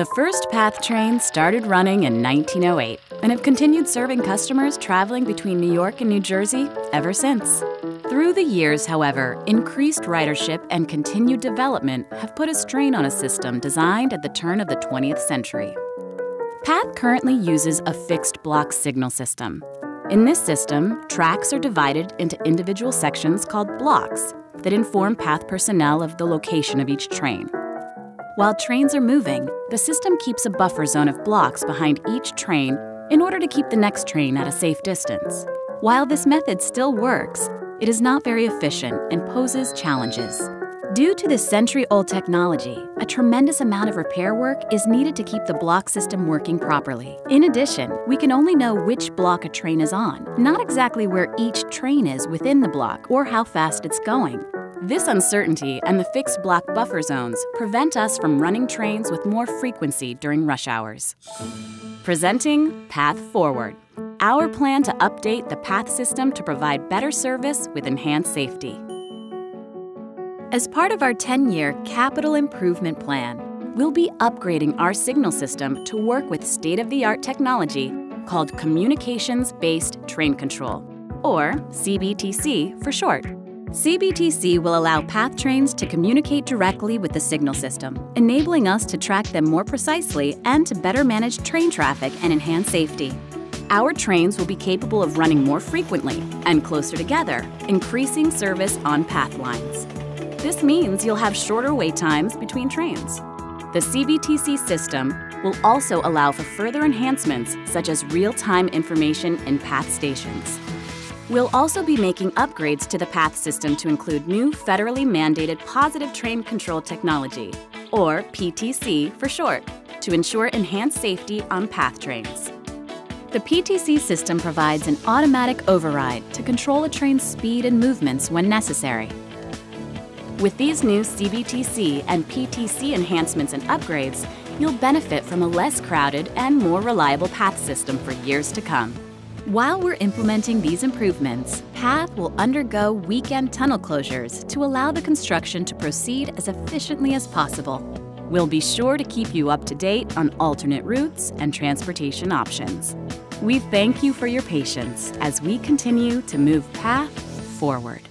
The first PATH train started running in 1908 and have continued serving customers traveling between New York and New Jersey ever since. Through the years, however, increased ridership and continued development have put a strain on a system designed at the turn of the 20th century. PATH currently uses a fixed block signal system. In this system, tracks are divided into individual sections called blocks that inform PATH personnel of the location of each train. While trains are moving, the system keeps a buffer zone of blocks behind each train in order to keep the next train at a safe distance. While this method still works, it is not very efficient and poses challenges. Due to this century-old technology, a tremendous amount of repair work is needed to keep the block system working properly. In addition, we can only know which block a train is on, not exactly where each train is within the block or how fast it's going. This uncertainty and the fixed block buffer zones prevent us from running trains with more frequency during rush hours. Presenting Path Forward, our plan to update the PATH system to provide better service with enhanced safety. As part of our 10 year capital improvement plan, we'll be upgrading our signal system to work with state of the art technology called Communications Based Train Control, or CBTC for short. CBTC will allow PATH trains to communicate directly with the signal system, enabling us to track them more precisely and to better manage train traffic and enhance safety. Our trains will be capable of running more frequently and closer together, increasing service on PATH lines. This means you'll have shorter wait times between trains. The CBTC system will also allow for further enhancements such as real-time information in PATH stations. We'll also be making upgrades to the PATH system to include new federally mandated positive train control technology, or PTC for short, to ensure enhanced safety on PATH trains. The PTC system provides an automatic override to control a train's speed and movements when necessary. With these new CBTC and PTC enhancements and upgrades, you'll benefit from a less crowded and more reliable PATH system for years to come. While we're implementing these improvements, PATH will undergo weekend tunnel closures to allow the construction to proceed as efficiently as possible. We'll be sure to keep you up to date on alternate routes and transportation options. We thank you for your patience as we continue to move PATH forward.